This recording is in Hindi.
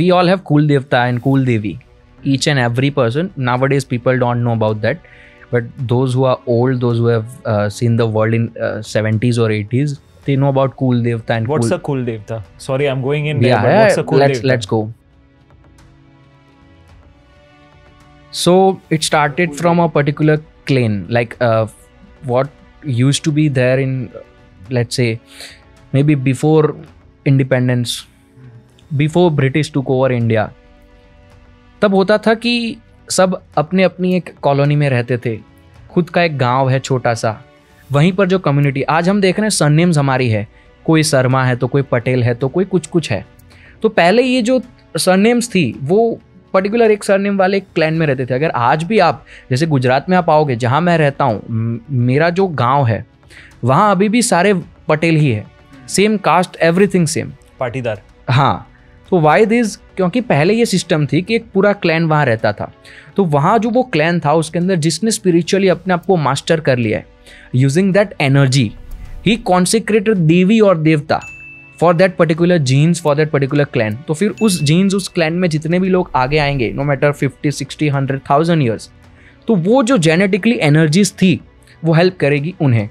we all have Kul Devta and Kul Devi. Each and every person. Nowadays, people don't know about that. But those who are old, those who have uh, seen the world in uh, 70s or 80s, they know about Kul Devta and What's Kul. a Devta? Sorry, I'm going in there, yeah, but yeah, what's a let's Devta? let's go. So it started from a particular clan, like uh, what used to be there in, let's say, maybe before independence, before British took over India. तब होता था कि सब अपने अपनी एक कॉलोनी में रहते थे। खुद का एक गाँव है छोटा सा। वहीं पर जो कम्युनिटी आज हम देख रहे हैं सरनेम्स हमारी है। कोई शर्मा है तो कोई पटेल है तो कोई कुछ कुछ है। तो पहले ये जो सरनेम्स थी वो पर्टिकुलर एक सरनेम वाले क्लैन में रहते थे। अगर आज भी आप जैसे गुजरात में आप आओगे जहाँ मैं रहता हूँ मेरा जो गाँव है वहाँ अभी भी सारे पटेल ही है। Same caste everything same Patidar. हाँ। तो वाई दिस क्योंकि पहले ये सिस्टम थी कि एक पूरा क्लैन वहाँ रहता था। तो वहाँ जो वो क्लैन था, उसके अंदर जिसने स्पिरिचुअली अपने आप को मास्टर कर लिया है यूजिंग दैट एनर्जी ही कॉन्सिक्रेटेड देवी और देवता for that particular genes for that particular clan तो फिर उस जीन्स उस क्लैन में जितने भी लोग आगे आएँगे no matter fifty sixty hundred thousand years तो वो जो जेनेटिकली एनर्जीज थी, वो हेल्प करेगी उन्हें।